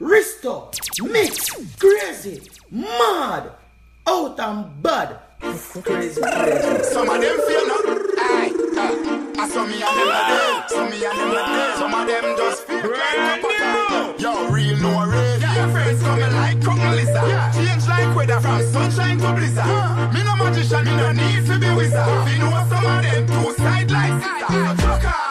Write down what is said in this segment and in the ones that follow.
Risto, mix, crazy, mad, out and bad. Crazy, crazy. Some of them feel no. Aye, uh, I saw me and them a dead. Some me and them a dead. Some of them just feel brand new. Yo, real no real. Your friends coming like Crown Lizard. Yeah. Change like weather from sunshine to blizzard. Uh. Me no magician, me no need to be wizard. Uh. You know some of them two side like scissors. So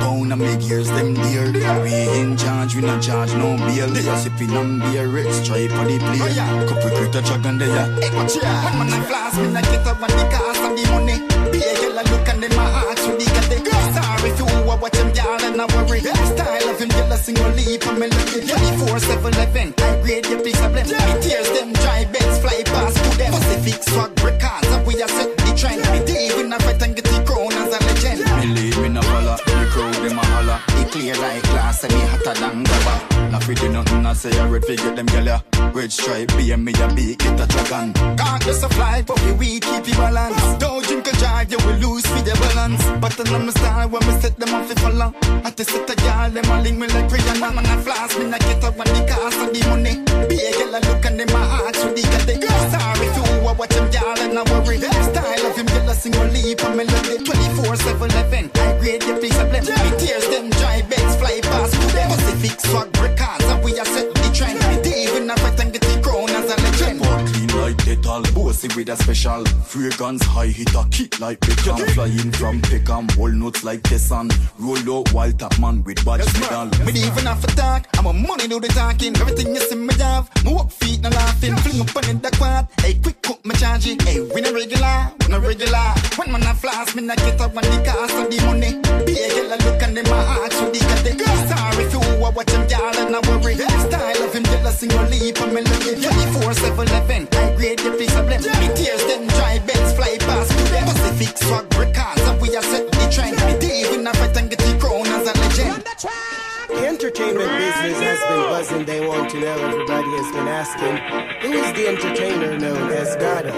pound and make years them dear. We in charge, we not charge no bail. They are sipping on beer, red stripe for the play. Oh, Couple critter dragon there. Hey, watch ya. When man I flash, me I get up on the cost of the money. Be a girl I look and them my heart with the got the Sorry if you are watch them y'all and I worry. Style of him, girl I sing a leap and melody. 24 7 event, I grade your piece of blem. Me tears them dry beds fly past to them. Pacific swag records and we are say I red figure them gyal ya. Red stripe, be a me a big get a dragon. Can't just a fly, but we weak, keep you balance. Don't drink and drive, you will lose for the balance. But then I know my style when me set them off if follow. I just set a girl, them a link me like Rihanna. Man, I flash, me not get up on the cost of the money. Be a girl, look and them my heart with the got the Sorry if you are watch them girl and I worry. Style of him, girl, I sing a leap and melody. 24 7 event, I grade your piece of blem. Me tears With a special fragrance, high hit a kick like Beckham. Flying from Peckham, walnuts like Tessan. Roll out wild top man with badge medal. Me don't even have to talk, I'm a money do the talking. Everything you see me have, me walk feet no laughing. Fling up on the quad, hey quick cook my charge it. Hey we no regular, we no regular. When man a floss, me not get up on the cost of the money. Be a girl a look and them my heart with the got the Sorry if you are watch them y'all and I worry. Style of him, girl a sing a leap and melody. 24 7 event, I grade the piece of blem. Me tears them dry beds fly past to them. Pacific swag records, and we are set the trend. Me even a fight and get the crown as a legend. The entertainment business has been buzzing. They want to know. Everybody has been asking, who is the entertainer known as Gado?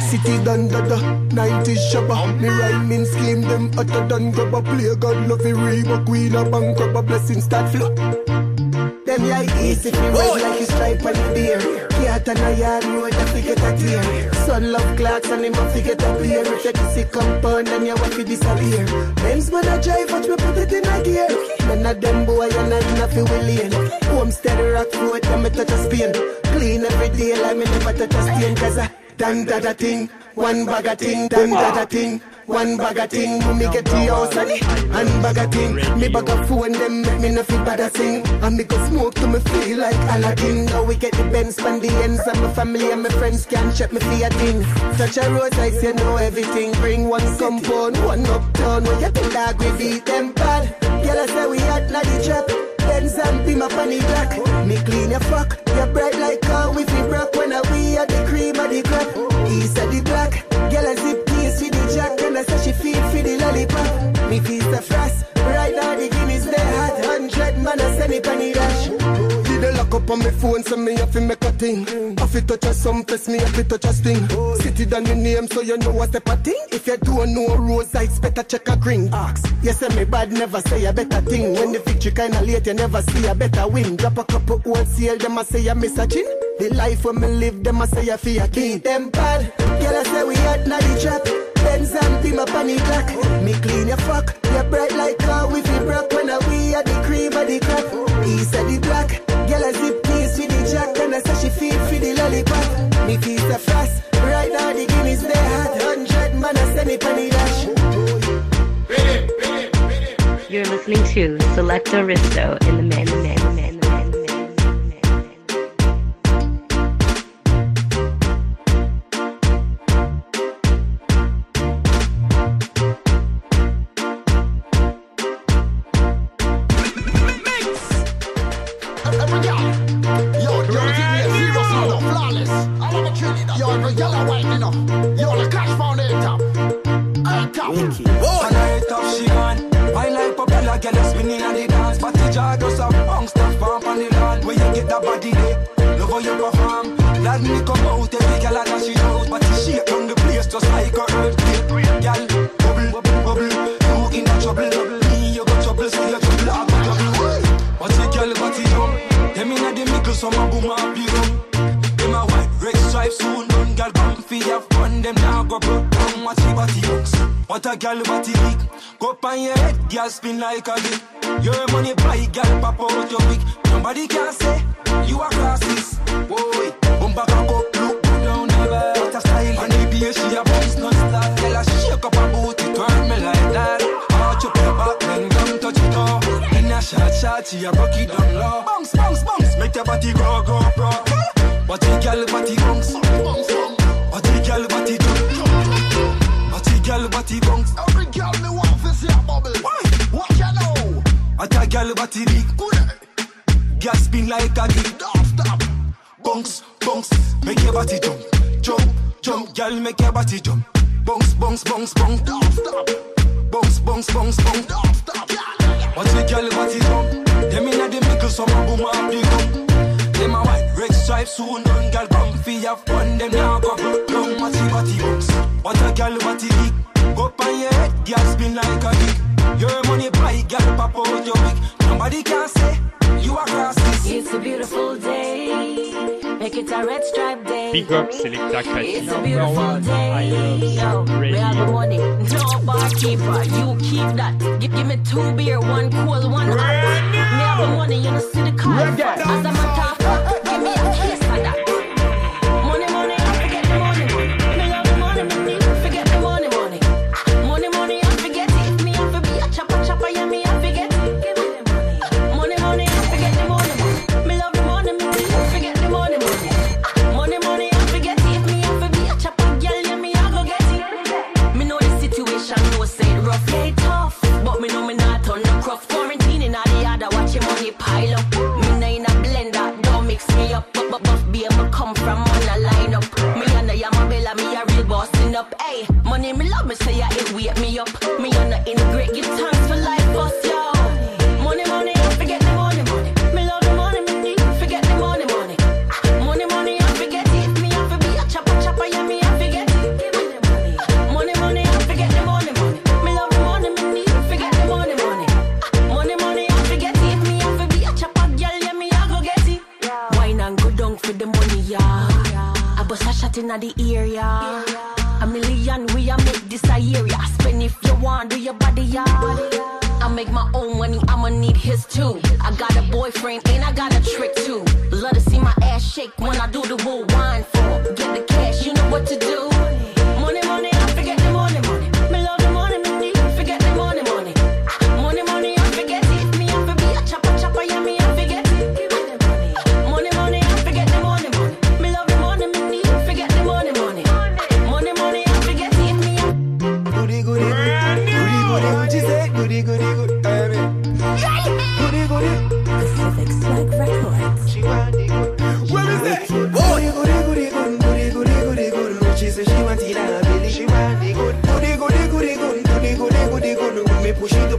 City done da da, 90s Shabba. Me rhyming scheme them hotter than grabber. Play God love it, Reebok, queen a bank rubber. Blessing start flow. Them like easy fi red like you stripe on the beer. Cat and a yard road a fi get a tear. Son love clocks and him a fi get a beer. If you kiss it compound then you want fi disappear. Benz man a drive watch me put it in a gear. None of them boy and I in a fi will lane. Homestead rock road them me touch a Spain. Clean every day like me never touch a stain. Cause uh, I done da da thing. One bag of thing, done da da thing. One bag of thing, do me get the house and And bag of thing, me bag of and Them make me no feel bad a thing. And me go smoke to me feel like Aladdin. Now we get the Benz from the ends of my family and my friends can check me for a thing. Touch a road I say know everything. Bring one compound, one uptown When you think dog we beat them bad. Girl I say we hot not the trap. Benz and be my funny black. Me clean your fuck, you bright like a wifi broke when I we at the cream of the crop. East of the black, the frost. Right now the guinness they had. Hundred man I send it on the dash. Did a lock up on my phone, so me have to make a thing. Mm. Have to touch a some place, me have to touch a sting. Oh. City down your name, so you know what's the thing. If you don't know rules, I better check a green. Ask, yes, me bad, never say a better thing. When the victory kinda late, you never see a better win. Drop a couple old seal, them I say I miss a chin. The life when me live, them I say I fear king. Them bad, girl I say we had not the trap. Benz on the. Me clean your fuck, you bright like car with the brock. When I we at the cream of the the black, girl I zip with the jack. And I say she feel for the lollipop. Me right now the they hot. Hundred man dash. You're listening to Selector Risto in the Man, the Man, Hey, top. On a head top she gone. I like popular girl that's spinning on the dance. But the jar does a bang stuff on the land Where you get that body there Love how you perform. Glad me come out Every girl I dash it out But she shake on the place Just like a earthquake. Girl, bubble, bubble, bubble. You in a trouble. Me, you got trouble So you trouble, I got trouble. But the girl body jump Them inna the middle Some a boom up the rum Them a white red stripes soon done Girl come fi have fun. Them now go broke What a girl body big Go on your head Girl spin like a dick Your money buy Girl pop out your wig Nobody can say You a classist Boy Bumper can go look down never What a style. And the beer she a bounce non stop Girl a shake up her booty Turn me like that. Arch up your back Then come touch it up In a shot shot She a rock it down low. Bounce bounce bounce Make your body go go What a girl body bounce. A girl body do What a girl body bounce Every girl me want to see a bubble. Why? What you know? What a girl body big Girl spin like a dick Don't stop. Bounce, bounce, make your body jump Jump, jump, girl make your body jump Bounce, bounce, bounce, bounce Don't stop. Bounce, bounce, bounce, bounce Don't stop. Watch the girl body jump Them inna the middle, some a boom up the gun stripe soon done Girl come fi have fun Them now go broke down body bounce What a girl body big Go up on your head Girl spin like a dick Your money buy Girl pop out your wig Nobody can say You a racist It's a beautiful day. Make it a red stripe day. Big up Selecta It's a beautiful day. Yo, we have the money. No barkeeper, you keep that. Give, give me two beer, one cool, one hot. Me have the money, you know see the car. As a matter Integrate, give thanks for life, boss, yo. Money, money, forget the money, money. Me love the money, me forget the money, money. Ah, money, money, I forget it. Me have to be a chopper, chopper, yeah, me I forget it. Give me the money. Money, money, I forget the money, money. Me love the money, me forget the money, money. Ah, money, money, I forget it. Me have to be a girl, yeah, me I go get it. Wine and go down for the money, yeah. I bust a shot in the ear, yeah. A million we a make this a year, yeah. Spend if you want, do your body, yeah. I make my own money, I'ma need his too. I got a boyfriend and I got a trick too. Love to see my ass shake when I do the woo wine for. Get the cash, you know what to do.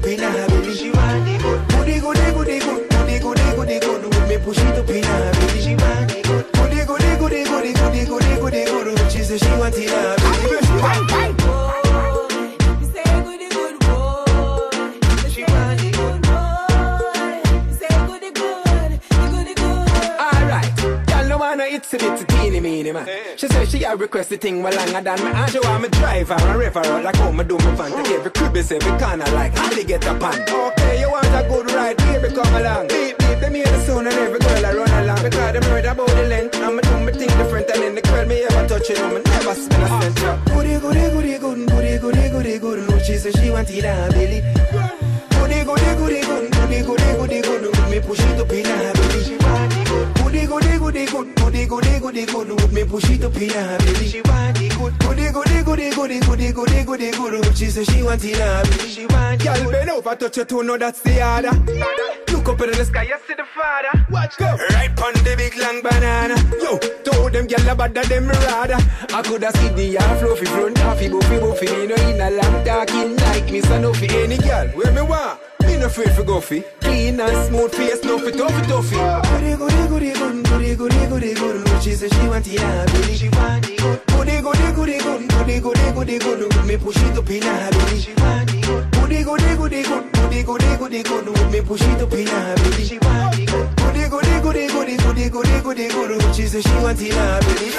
We not happy. Request the thing well longer than me. And she want me drive and rev her out like how me do my van. Take every crib, every corner like how they get a pan. Okay, you want a good ride, baby, come along. Beep, beep, them hear the sound and every girl I run along. Because them heard about the length. I'm do my thing different and then the girl me ever touch it, me never spend a cent. Goody, goody, goody, goody, goody, goody, goody, goody. No, she said she want it a belly. Goody, goody, goody, goody, goody, goody. Me push it up in her belly. She want it good. Goody, goody, goody, good, goody, goody, goody, good. Me push it up in her belly. She want it good. Goody, goody, goody, goody, goody, goody, goody, good. She say she want it belly. She want Girl, bend over, touch your toe, know that's the order. Look up in the sky, you see the father. Watch go. Right on the big long banana. Yo, gyal about that them rather. I coulda see the half fluffy front, halfy buffy buffy. Me no in a long talking like me, so no fi any gyal. Where me want? Me no afraid for fi. Clean and smooth face, no fi toughy toughy. Goody goody goody goody goody goody goody goody. She say she want it a belly. She want it good. Goody goody goody goody goody goody goody goody. Me push it up in her belly. Goody goody goody goody goody goody goody goody. Me push it up in her belly. Goody goody goody goody goody goody goody goody. She say she want it a belly.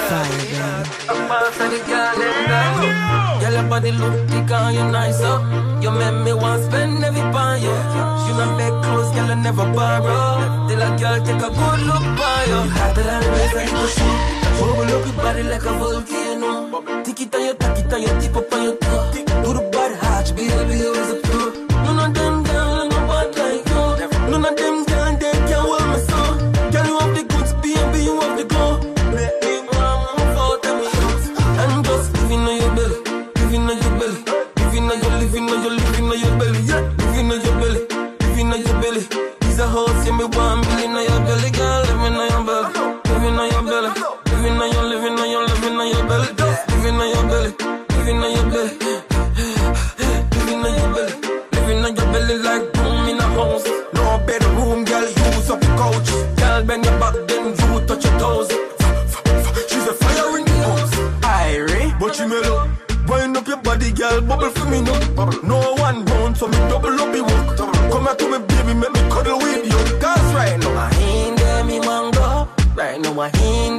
I'm of the girl them down. Girl, your body look thick and you nice up. You make me want spend every pound, yeah. You not beg clothes, girl, you never borrow. Till a girl take a good look by you. You hotter than the rest of the pussy. Bubble up body like a volcano. Tick it on your, tack it on your, tip up on your toe. She mellow. Wind up your body, girl, bubble for me now. No one round, so me double up the work. Come here to me, baby, make me cuddle with you. Cause right now, I ain't there, me want go. Right now, I ain't